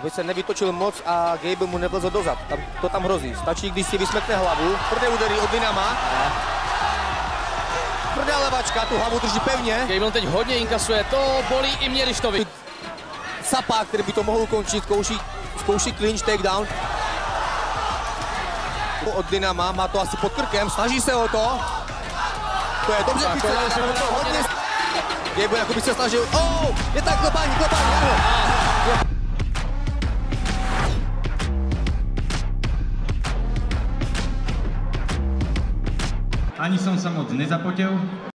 aby se nevytočil moc a Gable mu nevlezl dozad. Tam, to tam hrozí. Stačí, když si vysmekne hlavu. Tvrdé údery od Dynama. Tvrdá levačka, tu hlavu drží pevně. Gable teď hodně inkasuje, to bolí i Mělištovi. Sapa, který by to mohl ukončit, zkouší, zkouší clinch, takedown. Od Dynama, má to asi pod krkem, snaží se o to. To je dobře Tak, to hodně... jako by se snažil, oh, je tak klopání, klopání, Ani som sa moc nezapotil,